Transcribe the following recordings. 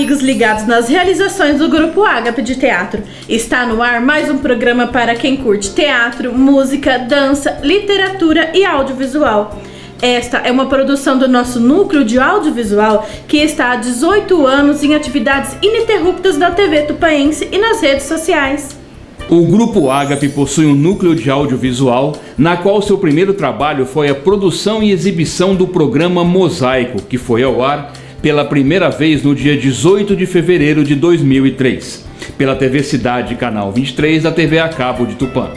Amigos ligados nas realizações do Grupo Ágape de Teatro. Está no ar mais um programa para quem curte teatro, música, dança, literatura e audiovisual. Esta é uma produção do nosso núcleo de audiovisual que está há 18 anos em atividades ininterruptas da TV Tupaense e nas redes sociais. O Grupo Ágape possui um núcleo de audiovisual, na qual seu primeiro trabalho foi a produção e exibição do programa Mosaico, que foi ao ar pela primeira vez no dia 18 de fevereiro de 2003, pela TV Cidade Canal 23 da TV a cabo de Tupã.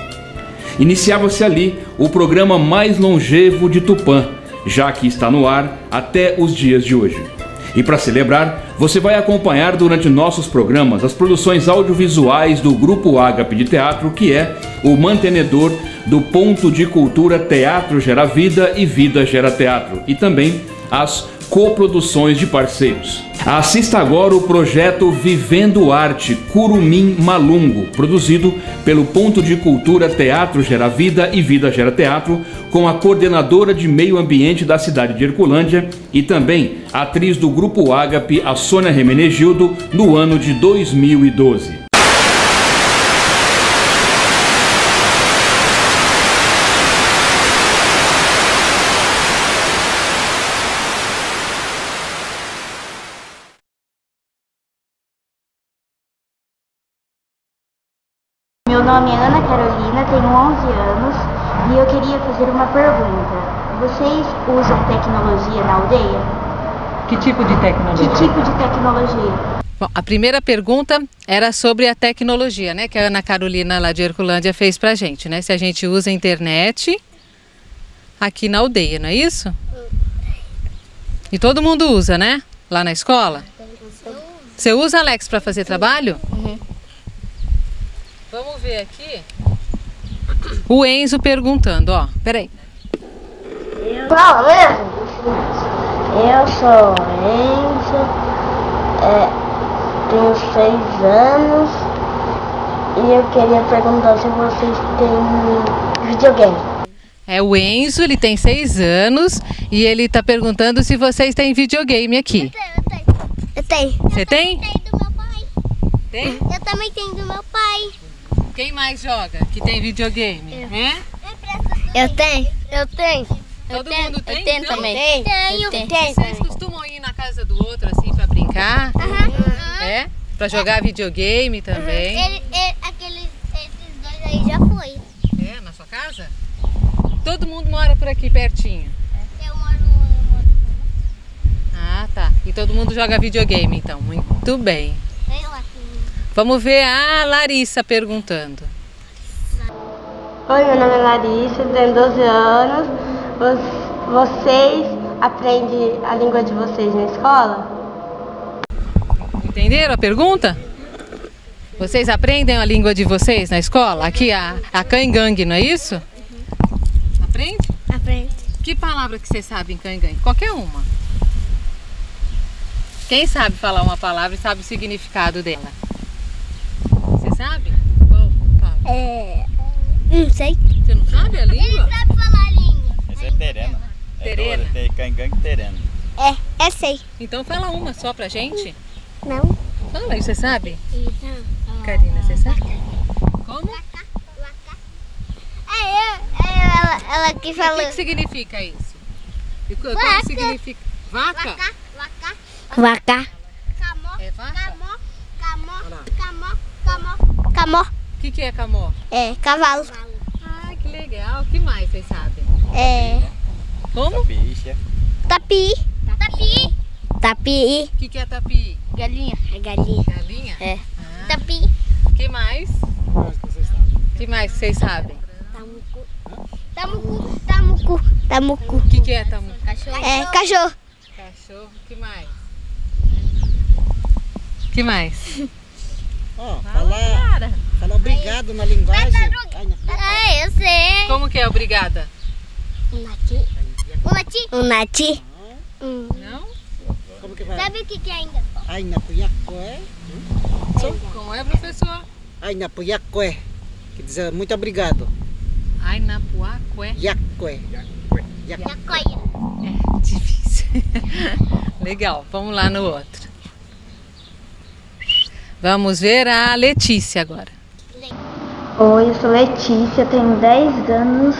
Iniciava-se ali o programa mais longevo de Tupã, já que está no ar até os dias de hoje. E para celebrar, você vai acompanhar durante nossos programas as produções audiovisuais do Grupo Ágape de Teatro, que é o mantenedor do Ponto de Cultura Teatro Gera Vida e Vida Gera Teatro, e também as coproduções de parceiros. Assista agora o projeto Vivendo Arte Curumim Malungo, produzido pelo Ponto de Cultura Teatro Gera Vida e Vida Gera Teatro, com a coordenadora de meio ambiente da cidade de Herculândia e também atriz do Grupo Ágape, a Sônia Remenegildo, no ano de 2012. Meu nome é Ana Carolina, tenho 11 anos e eu queria fazer uma pergunta. Vocês usam tecnologia na aldeia? Que tipo de Que tecnologia? tipo de tecnologia? Bom, a primeira pergunta era sobre a tecnologia, né? Que a Ana Carolina lá de Herculândia fez pra gente, né? Se a gente usa a internet aqui na aldeia, não é isso? E todo mundo usa, né? Lá na escola? Você usa, Alex, para fazer trabalho? Vamos ver aqui. O Enzo perguntando, ó. Peraí. Fala mesmo? Eu sou Enzo, é, tenho seis anos e eu queria perguntar se vocês têm videogame. É o Enzo, ele tem seis anos e ele tá perguntando se vocês têm videogame aqui. Eu tenho. Você tem? Tenho do meu pai. Tem? Eu também tenho do meu pai. Quem mais joga que tem videogame? É? Eu tenho. Eu tenho. Todo mundo tem? Eu tenho então? também. Tenho. Tenho. Vocês costumam ir na casa do outro assim pra brincar? É? Pra jogar videogame também? Ele, ele, aqueles, esses dois aí já foi. É, na sua casa? Todo mundo mora por aqui pertinho. Eu moro, eu moro. Ah, tá. E todo mundo joga videogame então. Muito bem. Lá. Vamos ver a Larissa perguntando. Oi, meu nome é Larissa, tenho 12 anos. Vo- Vocês aprendem a língua de vocês na escola? Entenderam a pergunta? Vocês aprendem a língua de vocês na escola? Aqui a, a cangang, não é isso? Aprende? Aprende. Que palavra que você sabe em cangang? Qualquer uma. Quem sabe falar uma palavra e sabe o significado dela? Você sabe? Qual? É. Não sei. Você não sabe a língua? Sabe falar língua? Esse é terena. Terena. É, tem cangangue terena. É, eu sei. Então fala uma só pra gente. Não. Fala aí, você sabe? Não. Karina, você sabe? Como? É, eu, é ela, ela que O falou. que, que significa isso? E co- Vaca. Significa? Vaca? Vaca, vaca, Vaca. camó, É vaca? camó, camó, camó, camó, camó. O que, que é camó? É, cavalo. Ah, que legal. O que mais vocês sabem? É, Como? Tapixa. tapi. Tapi. Tapi. O que, que é tapi? Galinha. É galinha. Galinha? É. Ah, Tapi. O que mais? O que mais vocês sabem? Tamucu. Tamucu. Tamucu. Tamucu. O que, que é tamu? É, cachorro. Cachorro. O que mais? O que mais? Ó, falar, falar obrigado na linguagem. Ai, na- É, eu sei. Como que é obrigada? Nati. Um nati. Um nati. Hum. Não? Como que vai? Sabe o que que é ainda? Ai, na puyacoé. Como é, professor? Ai, na puyacoé. Quer dizer, muito obrigado. Ai, na puacué. Yacoé. Jacoia. É difícil. Legal, vamos lá no outro. Vamos ver a Letícia agora. Oi, eu sou Letícia, tenho 10 anos.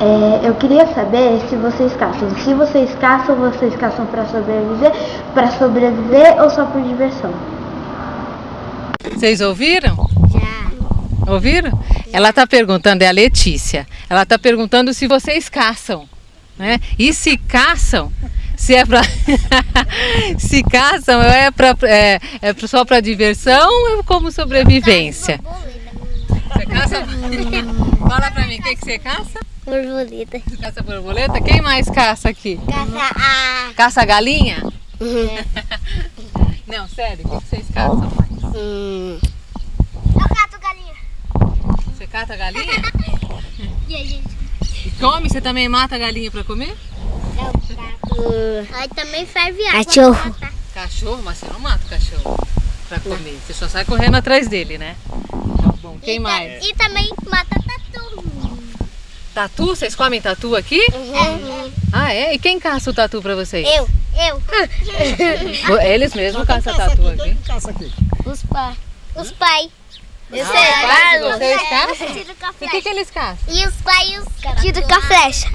É, eu queria saber se vocês caçam. Se vocês caçam, vocês caçam para sobreviver, para sobreviver ou só por diversão? Vocês ouviram? Já. Ouviram? Ela está perguntando, é a Letícia. Ela está perguntando se vocês caçam, né? E se caçam, se é para se caçam é para é, é só para diversão ou como sobrevivência? Você caça? Fala para mim, o que, que você caça? Borboleta. Você caça borboleta? Quem mais caça aqui? Caça a. Caça galinha? Não, sério, o que, que vocês caçam? Hum. Eu cato galinha. Você cata galinha? E a gente? E come? Você também mata a galinha para comer? Eu cato. Aí também ferve água. Cachorro. Cachorro, mas você não mata o cachorro pra comer. Você só sai correndo atrás dele, né? Tá bom. Quem mais? E também mata tatu. Tatu? Vocês comem tatu aqui? Uhum. Ah, é? E quem caça o tatu pra vocês? Eu. Eu. Eles mesmos caçam tatu aqui. Caça aqui. Os pais. Os pais. Ah, os pais vocês caçam? Tiro com a E o que, que eles caçam? E os pais tiro com a flecha.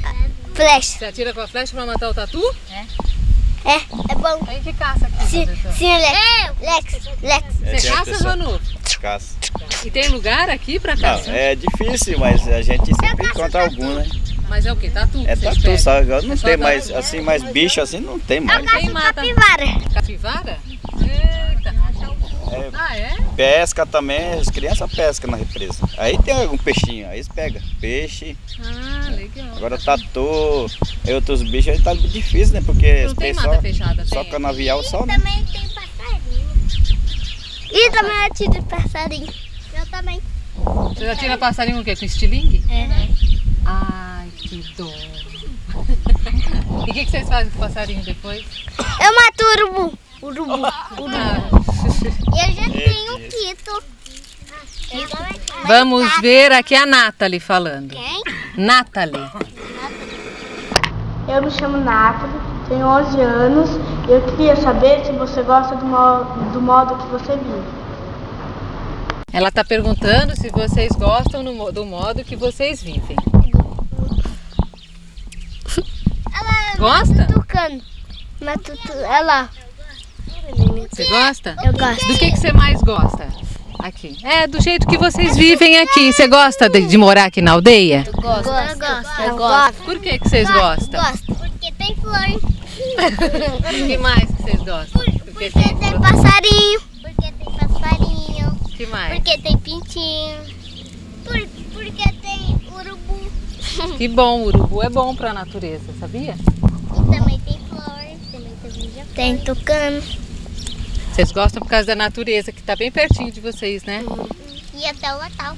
Flecha. Você atira com a flecha pra matar o tatu? É, é bom. Quem que caça aqui, Sim, sim, Lex. Lex. Lex. É, Você tem a caça, pessoa- Ranu? Caça. E tem lugar aqui pra Não, caçar? é difícil, mas a gente sempre encontra algum, né? Mas é o quê? Tatu? É que vocês tatu, pegam? só agora não É tem mais, assim, mais bicho assim, não tem mais. Quem mata? Capivara. Capivara? Eita. É, Ah, é? pesca também, as crianças pescam na represa. Aí tem algum peixinho, aí eles pegam peixe. Ah, legal. Agora tatu e outros bichos aí tá difícil, né? Porque Não tem só, mata fechada, só tem? canavial só, né? Também tem passarinho. E também eu tiro passarinho. Eu também. Você já tira passarinho o quê? Com estilingue? É. Ai, que dó. E o que, que vocês fazem com o passarinho depois? Eu mato urubu. Urubu. Ah, Eu já tenho um quito. Vamos ver aqui a Nathalie falando. Quem? Nathalie. Eu me chamo Nathalie, tenho 11 anos e eu queria saber se você gosta do, mo do modo que você vive. Ela está perguntando se vocês gostam do mo- do modo que vocês vivem. Ela Gosta? tucano. Matutu. Lá. Você gosta? Eu gosto. Do que, que você mais gosta? Aqui. É, do jeito que vocês vivem aqui. Você gosta de, de morar aqui na aldeia? Eu gosto. Eu gosto. Eu gosto. Por que, que vocês gostam? Gosto. Porque tem flor. O que mais que vocês gostam? Porque Porque tem tem passarinho. Porque tem passarinho. O que mais? Porque tem pintinho. Por, porque tem urubu. Que bom, o urubu é bom para a natureza, sabia? E também tem flor. Também tem Tem tucano. Vocês gostam por causa da natureza, que está bem pertinho de vocês, né? E até o Natal.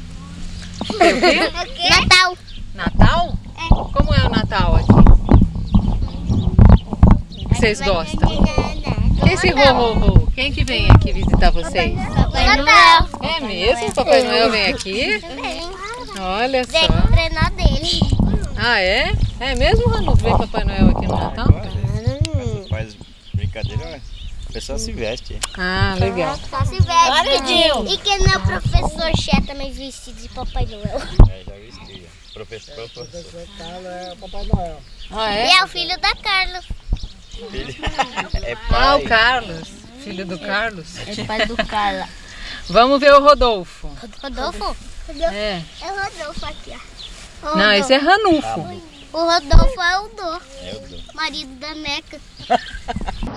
O quê? Natal. Natal? É. Como é o Natal aqui? O que vocês gostam? Esse ho, ho, ho, quem que vem aqui visitar vocês? Papai Noel. É mesmo? Papai Noel vem aqui? Vem. Olha Vem só. com o trenó dele. Ah, é? É mesmo, Ranu, que vem Papai Noel aqui no Natal? Faz brincadeira, a pessoa se veste. Ah, legal. Só se veste. E quem não é o professor Xé também vestido de Papai Noel. É, já vestia. Professor, professor. É Papai Noel. Ah, E é? é o filho da Carla. Filho. É Ah, o pai. Carlos. Filho do Carlos. É pai do Carla. Vamos ver o Rodolfo. Rodolfo? É. É o Rodolfo aqui, ó. Não, Rodolfo. esse é Ranulfo. O Rodolfo é o Dô, É o do- marido da Meca.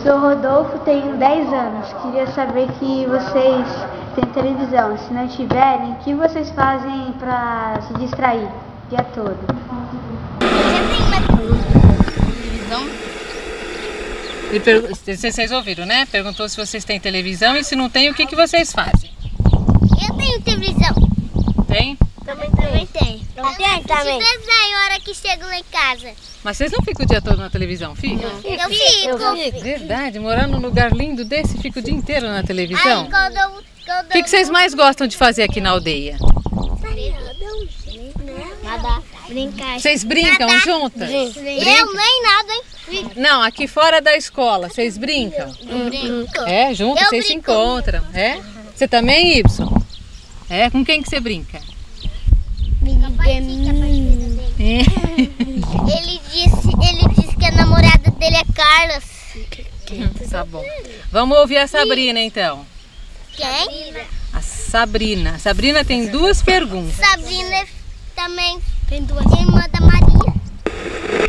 Sou Rodolfo, tenho 10 anos. Queria saber que vocês têm televisão. Se não tiverem, o que vocês fazem para se distrair o dia todo? Ele pergu- Vocês vocês ouviram, né? Perguntou se vocês têm televisão e se não tem, o que, que vocês fazem? Eu tenho televisão. Tem? Também, também tem. Eu tenho também. desenho a hora que chego lá em casa. Mas vocês não ficam o dia todo na televisão, ficam? Eu fico. Verdade, morar num lugar lindo desse, fica o dia inteiro na televisão. Aí quando eu... Quando O que, que vocês mais gostam de fazer aqui na aldeia? Nada. Brincar. Vocês brincam juntas? Eu nem nada, hein? Não, aqui fora da escola, vocês brincam? Brinco. É, juntos Eu vocês se brinco. encontram, é? Você também, Y? É? Com quem que você brinca? É. Ele disse, ele disse que a namorada dele é Carlos. Tá bom. Vamos ouvir a Sabrina então. Quem? A Sabrina. A Sabrina tem duas perguntas. Sabrina também tem duas. Irmã da Maria.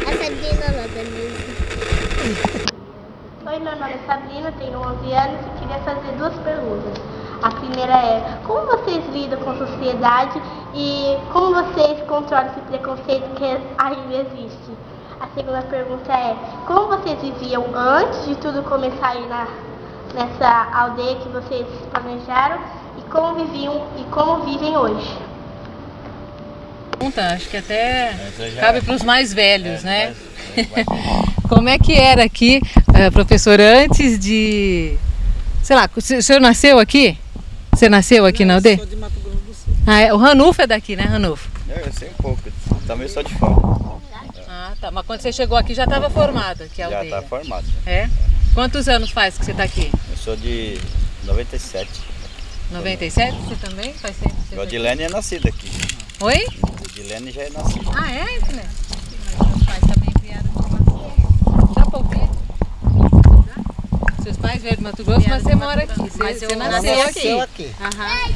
A Sabrina lá da. Oi, meu nome é Sabrina, tenho 11 anos e queria fazer duas perguntas. A primeira é, como vocês lidam com a sociedade e como vocês controlam esse preconceito que ainda existe? A segunda pergunta é, como vocês viviam antes de tudo começar aí na, nessa aldeia que vocês planejaram e como viviam e como vivem hoje? Pergunta, acho que até cabe para os mais velhos, né? Como é que era aqui, eh, professor, antes de. Sei lá, o senhor nasceu aqui? Você nasceu aqui na aldeia? Sou de Mato. Ah, é, o Ranulfo é daqui, né, Ranulfo? Eu sei um pouco, também sou de fora. Ah, tá. Mas quando você chegou aqui já estava formado aqui a Já aldeia. tá formado. É? Quantos anos faz que você está aqui? Eu sou de 97. 97? Você também? Faz tempo você O? Odilene é nascido aqui. Oi? O Odilene já é nascido. Ah, é, né? Mas meus pais também vieram Mato Grosso. Já pra ouvir? Seus pais vieram de Mato Grosso, mas você mora aqui. Você, Mas eu você nasci nasceu aqui. aqui. Nasceu aqui.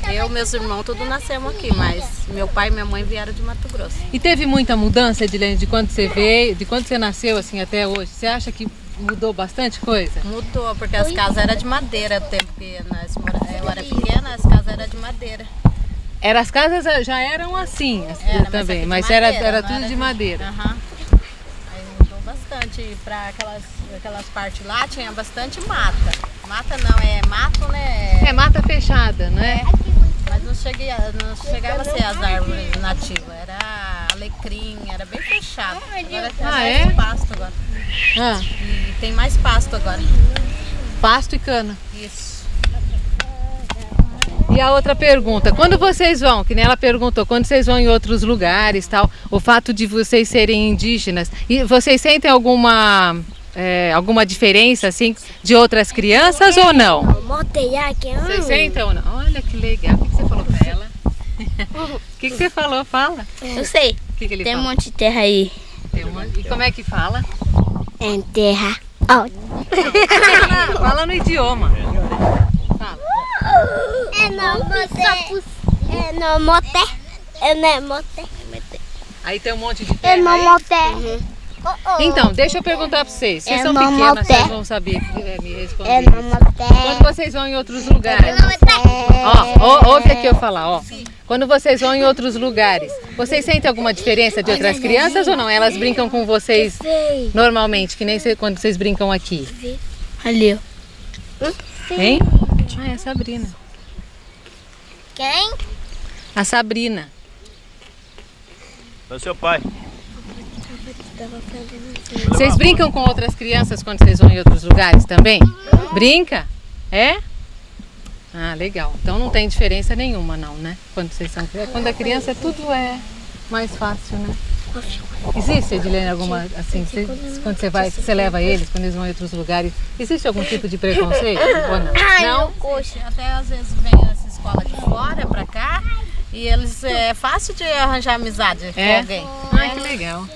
Aham. Eu meus irmãos todos nascemos aqui, mas meu pai e minha mãe vieram de Mato Grosso. E teve muita mudança, Edilene, de quando você veio, de quando você nasceu assim até hoje? Você acha que mudou bastante coisa? Mudou, porque as casas eram de madeira. O tempo que nós eu era pequena, as casas eram de madeira. Era, as casas já eram assim as- Era, mas também, aqui de mas era, madeira, era não tudo era de de- madeira. Aham. Aí mudou bastante. Pra aquelas, aquelas partes lá tinha bastante mata. Mata não, é mato, né? É mata fechada, né? Mas não, cheguei, a- não chegava a ser as árvores nativas, era alecrim, era bem fechado. Agora tem Ah, mais é? pasto agora. Ah, E tem mais pasto agora. pasto e cana. Isso. E a outra pergunta, quando vocês vão, que nem ela perguntou, quando vocês vão em outros lugares, tal, o fato de vocês serem indígenas, e vocês sentem alguma é, alguma diferença assim de outras crianças ou não? Vocês sentem ou não? Olha que legal. O que que você falou pra ela? O que, que você falou? Fala. Eu sei. O que, que ele Tem um fala? monte de terra aí. Tem um monte- E como é que fala? É terra. Ó. Fala, fala no idioma. Fala. É no moté. É no moté. É no moté. Aí tem um monte de É terra no aí. Moté. Então, deixa eu perguntar pra vocês. Vocês É são pequenas, vocês vão saber é, me responder. É. Quando vocês vão em outros lugares, ó, ó, ouve aqui eu falar, ó. Quando vocês vão em outros lugares, vocês sentem alguma diferença de outras crianças ou não? Elas brincam com vocês normalmente, que nem quando vocês brincam aqui, Ali, ó. hein? Ah, é a Sabrina. Quem? A Sabrina. É o seu pai. Vocês brincam com outras crianças quando vocês vão em outros lugares também? Brinca? É? Ah, legal. Então não tem diferença nenhuma não, né? Quando vocês são. Quando é criança tudo é mais fácil, né? Existe, Edilene, alguma assim, quando você vai, você leva eles, quando eles vão em outros lugares, existe algum tipo de preconceito ou não? Não, coxa. Até às vezes vem essa escola de fora pra cá e eles é fácil de arranjar amizade com É? alguém. Ai, que legal.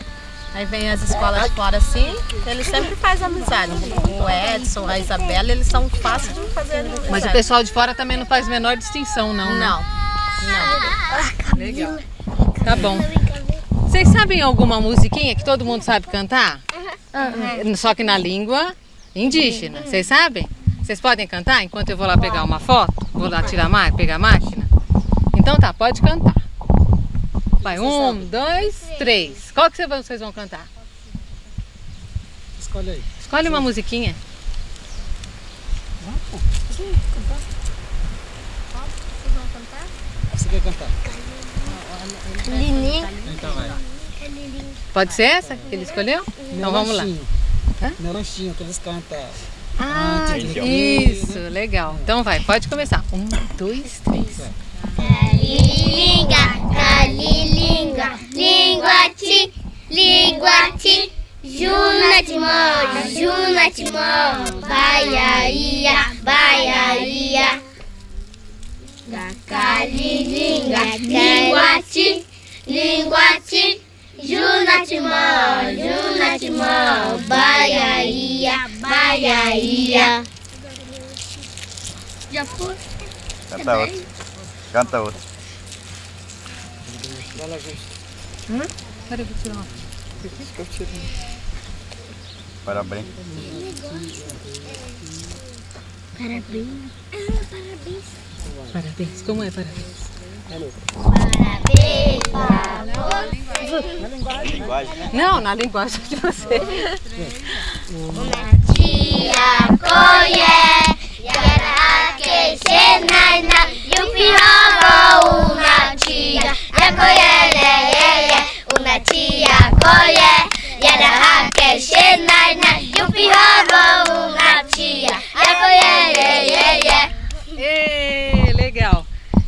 Aí vem as escolas de fora assim, eles sempre fazem amizade. O Edson, a Isabela, eles são fáceis de fazer amizade. Mas o pessoal de fora também não faz a menor distinção, não, né? Não, não. Legal. Tá bom. Vocês sabem alguma musiquinha que todo mundo sabe cantar? Só que na língua indígena. Vocês sabem? Vocês podem cantar enquanto eu vou lá pegar uma foto? Vou lá tirar a pegar a máquina? Então tá, pode cantar. Vai, um, dois, três. Qual que vocês vão cantar? Escolhe aí. Escolhe uma musiquinha. Você quer cantar? Lininho. Então vai. Pode ser essa que ele escolheu? Então vamos lá. Lanchinho. Meu lanchinho que eles cantam. Ah, isso, legal. Então vai, pode começar. Um, dois, três. Calilinga, calilinga, linguati, linguati, juna timão, juna timão, baiaia, baiaia. Calilinga, linguati, linguati, junatimó, junatimó, baiaia, baiaia. Já foi? Canta outro. Canta outro. Peraí, eu vou tirar uma. Parabéns. Parabéns. Parabéns. Parabéns. Como é parabéns? Parabéns pra você. Linguagem. Não, na linguagem de você. Que una tia, ya colhe le ye ye, una tia colhe, yara que senaina, yupi horo una tia,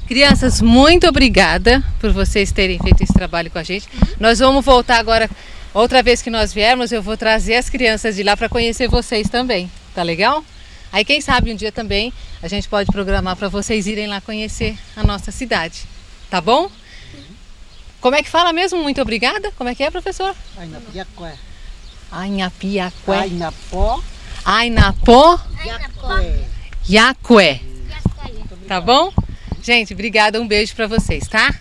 Crianças, muito obrigada por vocês terem feito esse trabalho com a gente. Nós vamos voltar agora, outra vez que nós viermos, eu vou trazer as crianças de lá para conhecer vocês também. Tá legal? Aí quem sabe um dia também a gente pode programar para vocês irem lá conhecer a nossa cidade. Tá bom? Como é que fala mesmo? Muito obrigada? Como é que é, professor? Ainapiacué. Ainhapiacué. Ainapó. Ainapó. Iacué. Yacué. Tá bom? Gente, obrigada, um beijo para vocês, tá?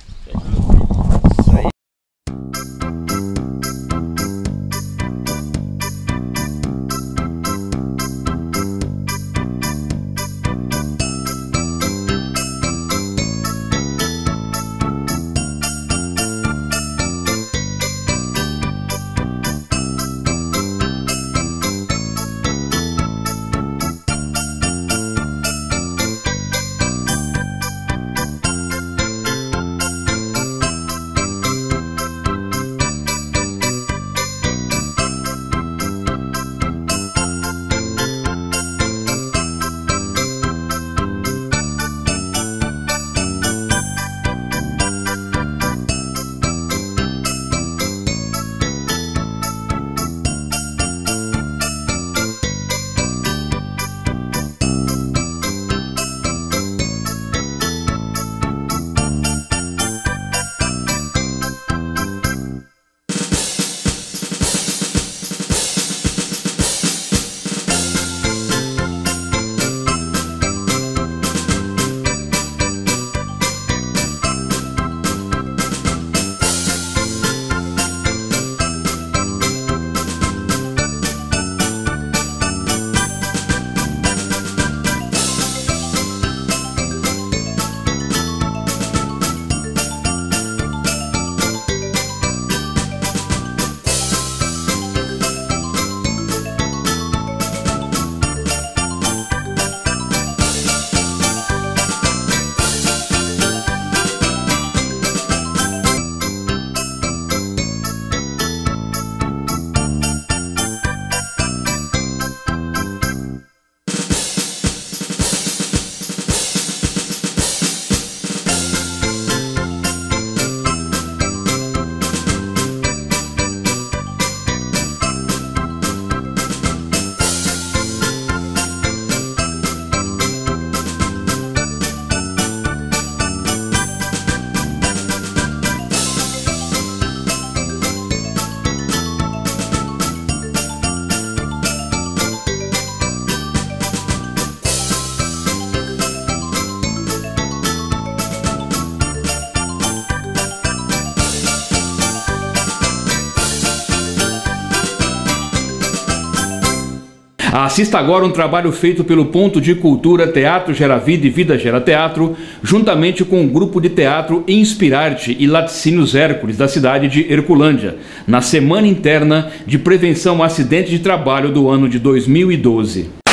Assista agora um trabalho feito pelo Ponto de Cultura Teatro Gera Vida e Vida Gera Teatro, juntamente com o grupo de teatro Inspirarte e Laticínios Hércules da cidade de Herculândia, na Semana Interna de Prevenção a Acidente de Trabalho do ano de 2012.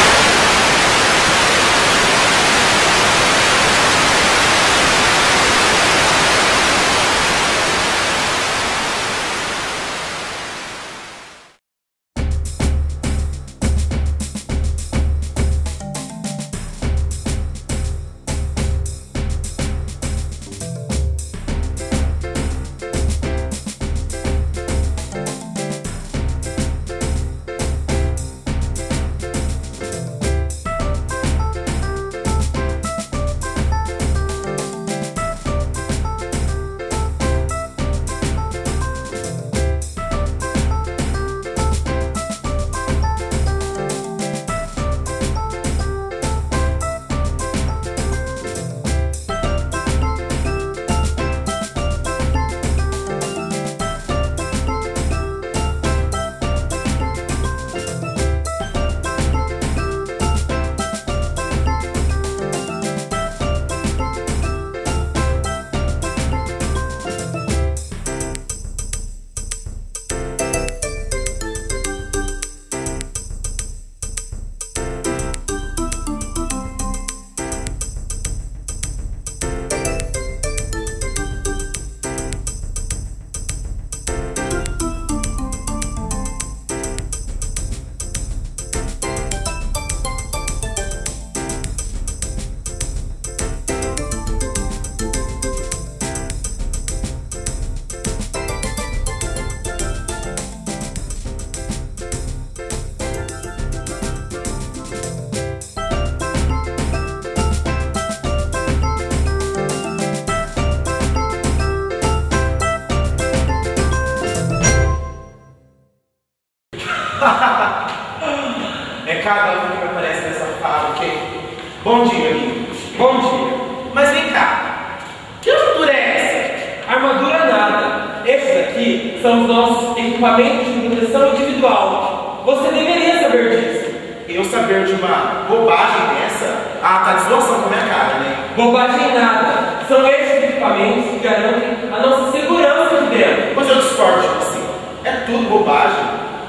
equipamentos de proteção individual. Você deveria saber disso. Eu saber de uma bobagem dessa? Ah, tá desmoção com minha cara, né? Bobagem nada. São esses equipamentos que garantem a nossa segurança aqui dentro. Mas eu discordo de você. É tudo bobagem.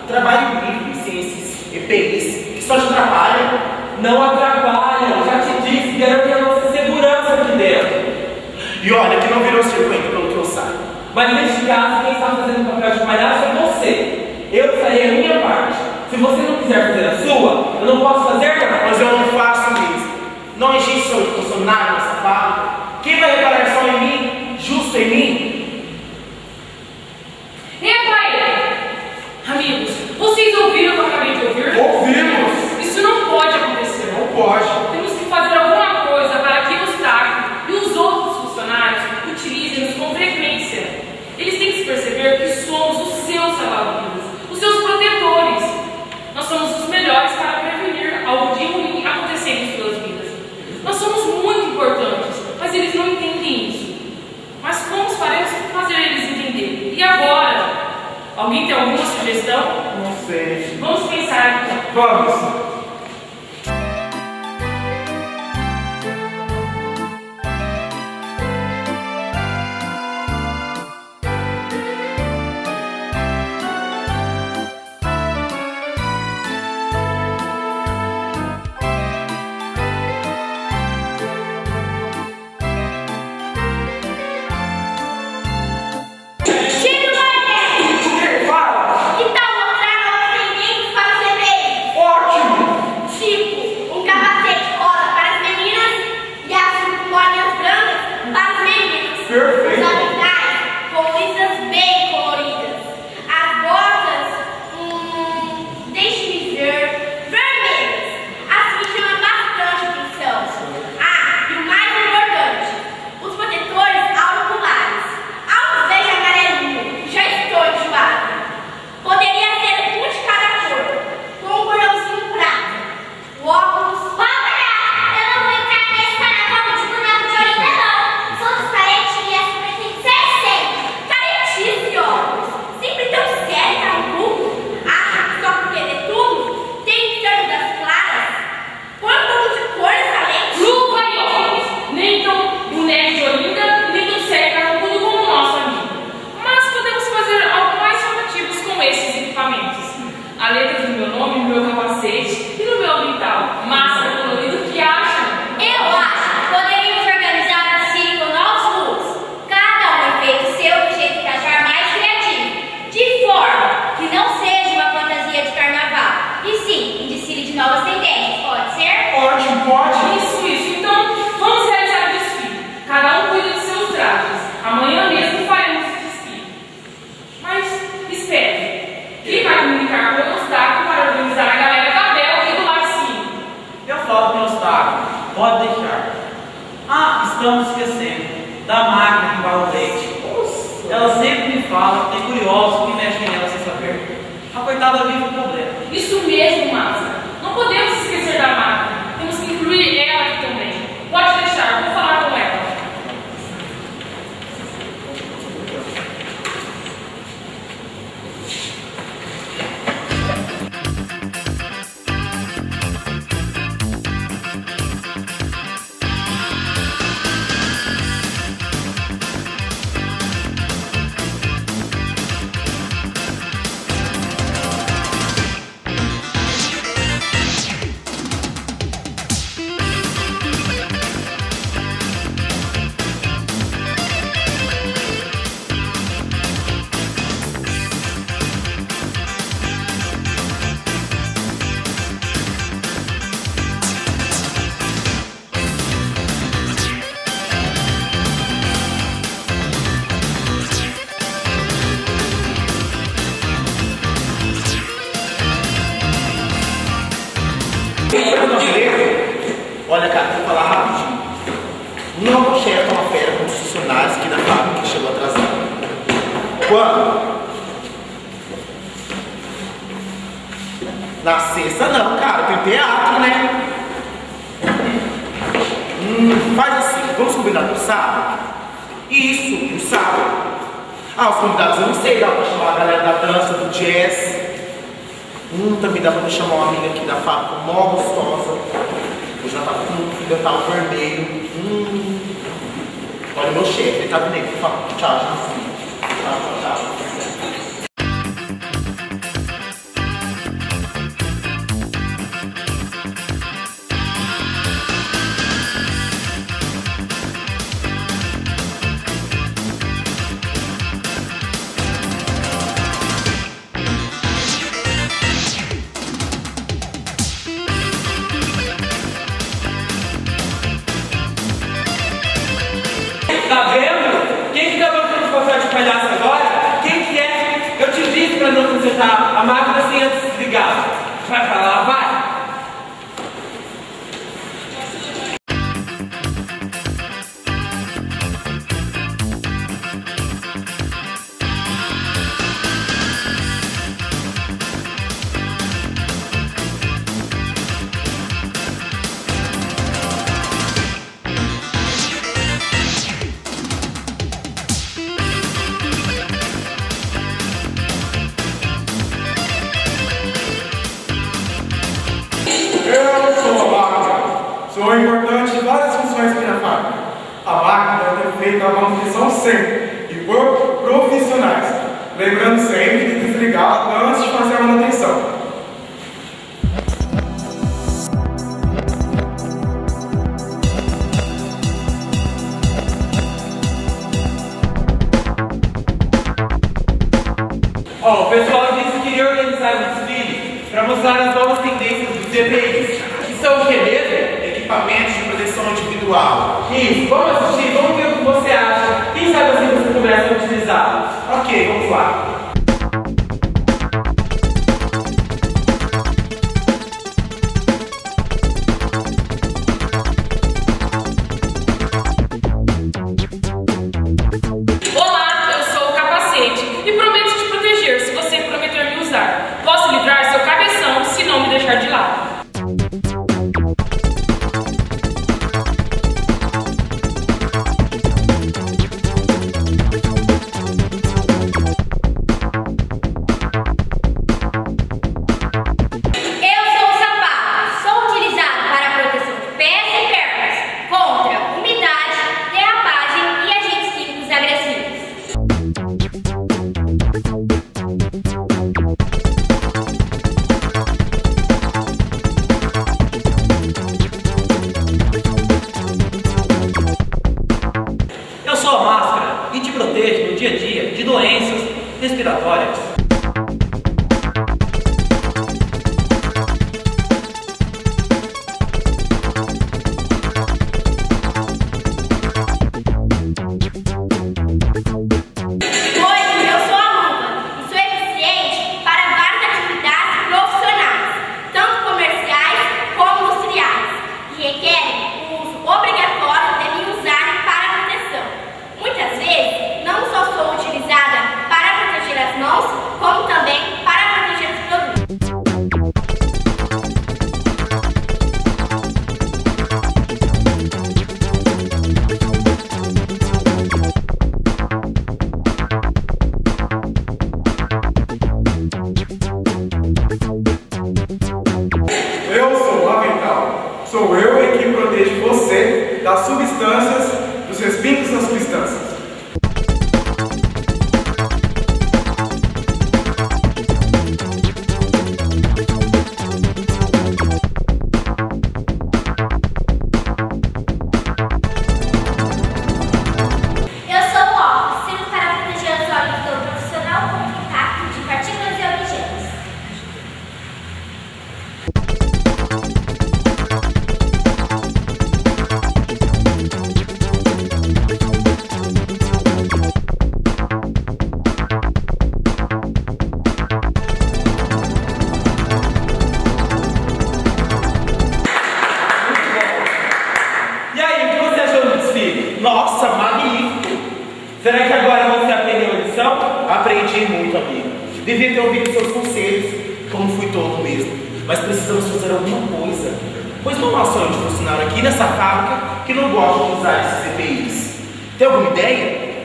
Trabalho livre, ciências, EPIs, que só te atrapalham. Não atrapalham. Já te disse, garantem a nossa segurança aqui dentro. E olha, que não virou circuito pelo mas neste caso, quem está fazendo o papel de palhaço é você. Eu farei a minha parte. Se você não quiser fazer a sua, eu não posso fazer nada. Mas eu não faço mesmo. Não existe seu funcionário nessa fábrica. Quem vai reparar só em mim, justo em mim? Reparem, amigos, vocês ouviram o que eu acabei de ouvir? Ouvimos! Isso não pode acontecer. Não pode. Alguém tem alguma sugestão? Não sei. Vamos pensar. Vamos. a letra do meu nome no meu capacete e no meu quintal. Mas a, máquina sem antes desligar. Vai Vai lá, vai! sin 와! Será que agora você aprendeu a lição? Aprendi muito, amigo. Devia ter ouvido seus conselhos, como fui todo mesmo. Mas precisamos fazer alguma coisa. Pois não há sonho de funcionário aqui nessa fábrica que não gosta de usar esses EPIs. Tem alguma ideia?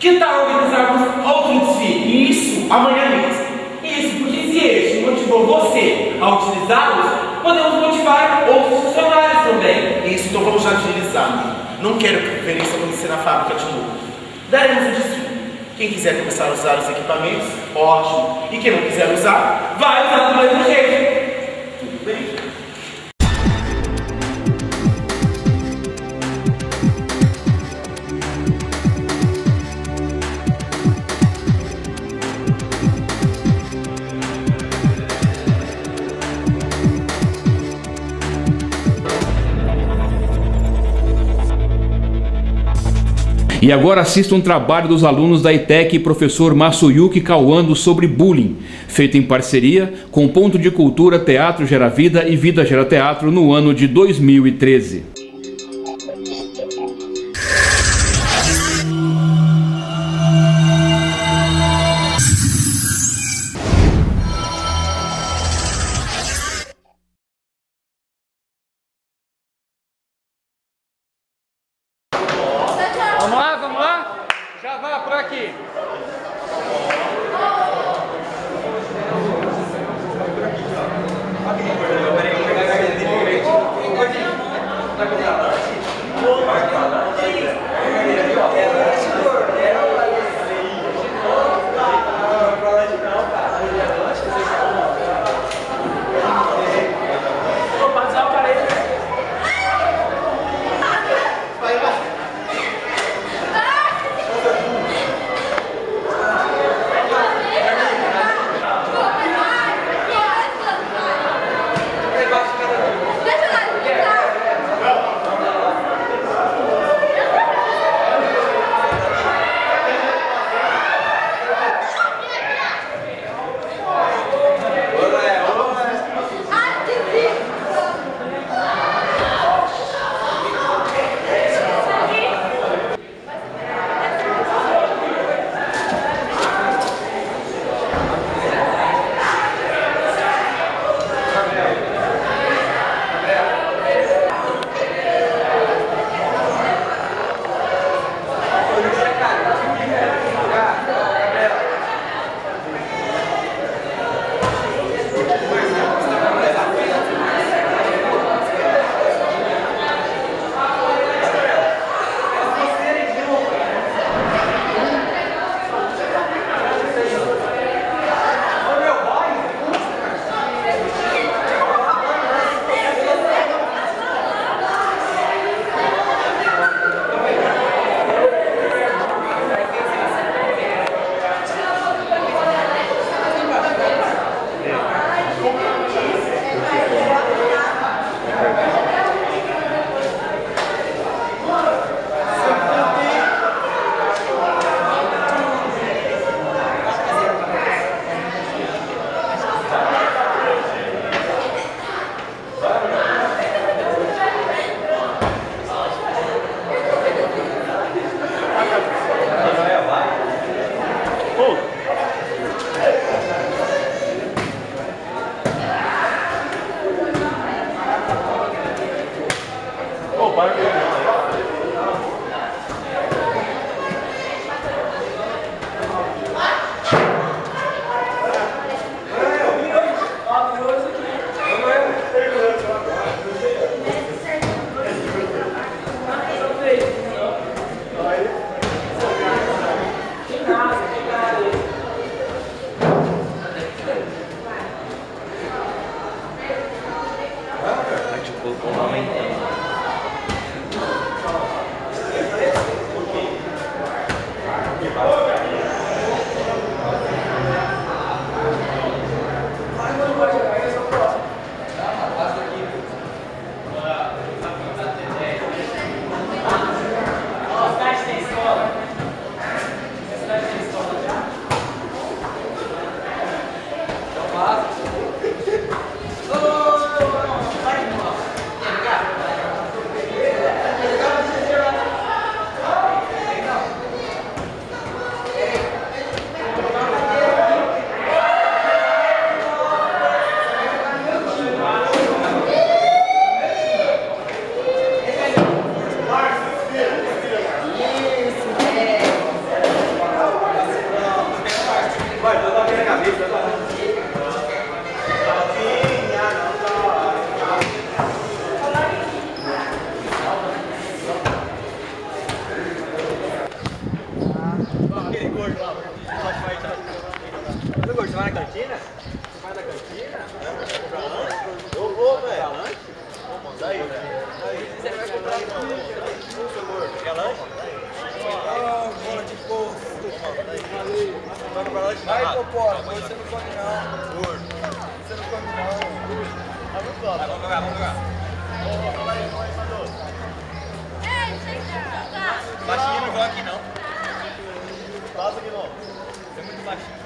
Que tal organizarmos outro desfile? Isso, amanhã mesmo. Isso, porque se este motivou você a utilizá-los, podemos motivar outros funcionários também. Isso, então vamos utilizar. Não quero que isso acontecer na fábrica de novo. Daremos o desfile. Quem quiser começar a usar os equipamentos, ótimo. E quem não quiser usar, Vai usar do mesmo jeito. E agora assista um trabalho dos alunos da ITEC e professor Masuyuki Kawando sobre bullying, feito em parceria com o Ponto de Cultura Teatro Gera Vida e Vida Gera Teatro no ano de 2013. por aqui. Tá vai na cantina? Você vai na cantina? Vai comprar lanche? Eu vou, velho. Né? Daí. Você vai comprar lanche? Por. Quer lanche? Ah, bola de porco. Vai comprar lanche? Vai, ah, tá Popó. Então. Você não come, não. Tá Gordo. Você não come, não. Gordo. Vai, vamos jogar, vamos jogar. Ei, chega. Baixinho não joga aqui, não. Passa aqui, não. Você é muito baixinho.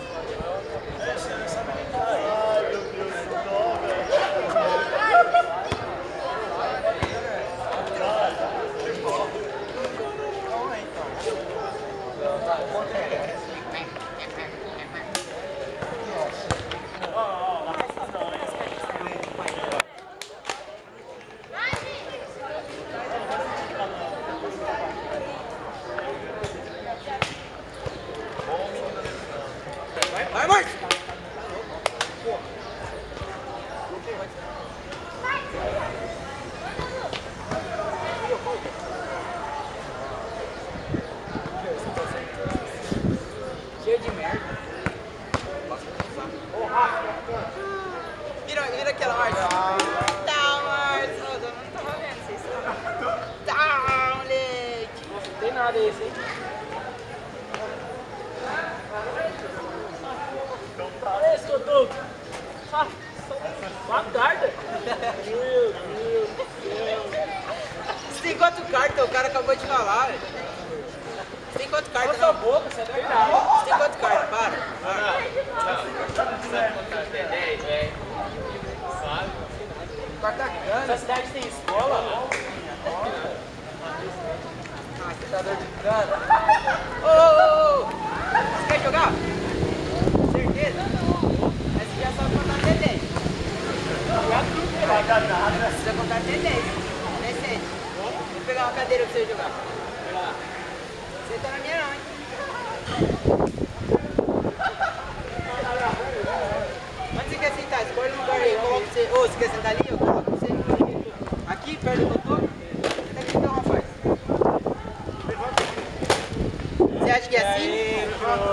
é assim?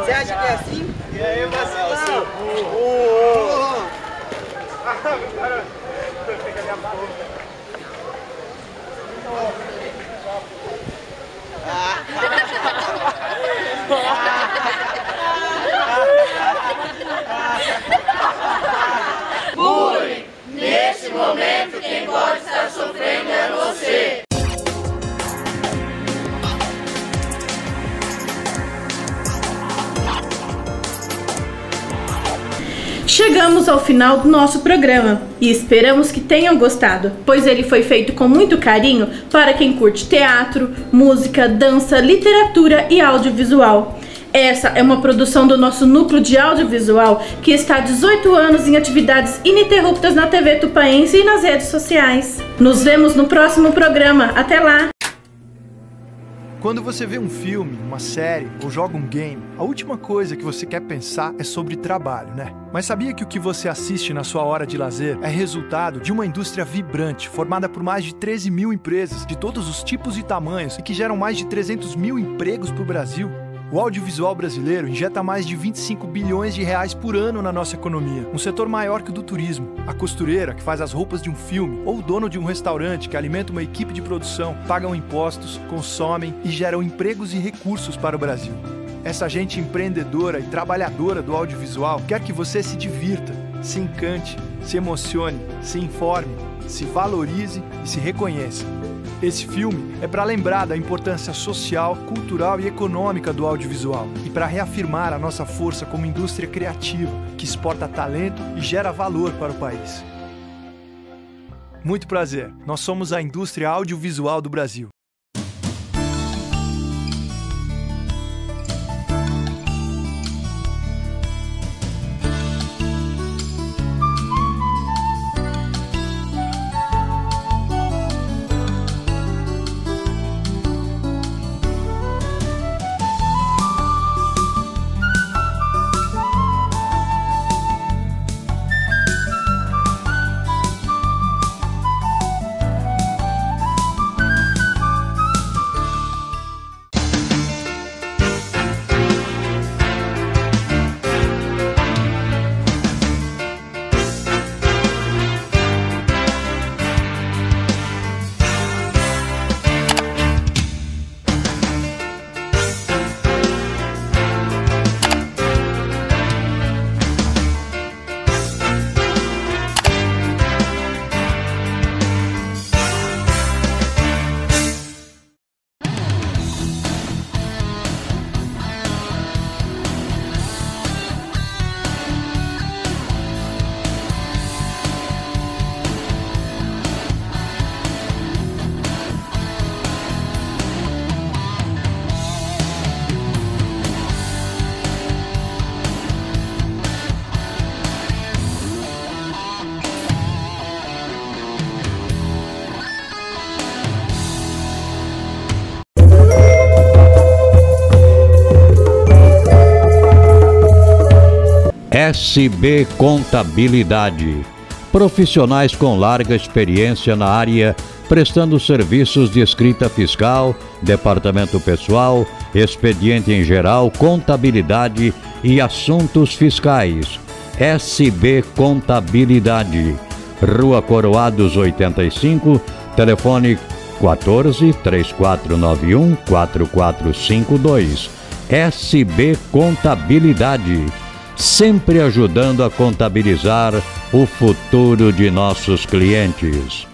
Você acha que é assim? E aí, Vacilão. Burro. Cara, fica minha boca. Bullying. Nesse momento, quem pode estar sofrendo é você. Chegamos ao final do nosso programa e esperamos que tenham gostado, pois ele foi feito com muito carinho para quem curte teatro, música, dança, literatura e audiovisual. Essa é uma produção do nosso núcleo de audiovisual que está há 18 anos em atividades ininterruptas na TV Tupaense e nas redes sociais. Nos vemos no próximo programa. Até lá! Quando você vê um filme, uma série ou joga um game, a última coisa que você quer pensar é sobre trabalho, né? Mas sabia que o que você assiste na sua hora de lazer é resultado de uma indústria vibrante, formada por mais de 13 mil empresas de todos os tipos e tamanhos e que geram mais de 300 mil empregos para o Brasil? O audiovisual brasileiro injeta mais de 25 bilhões de reais por ano na nossa economia, um setor maior que o do turismo. A costureira, que faz as roupas de um filme, ou o dono de um restaurante que alimenta uma equipe de produção, pagam impostos, consomem e geram empregos e recursos para o Brasil. Essa gente empreendedora e trabalhadora do audiovisual quer que você se divirta, se encante, se emocione, se informe, se valorize e se reconheça. Esse filme é para lembrar da importância social, cultural e econômica do audiovisual e para reafirmar a nossa força como indústria criativa que exporta talento e gera valor para o país. Muito prazer, nós somos a indústria audiovisual do Brasil. SB Contabilidade. Profissionais com larga experiência na área, prestando serviços de escrita fiscal, departamento pessoal, expediente em geral, contabilidade e assuntos fiscais. SB Contabilidade. Rua Coroados 85, telefone 14 3491 4452. SB Contabilidade, sempre ajudando a contabilizar o futuro de nossos clientes.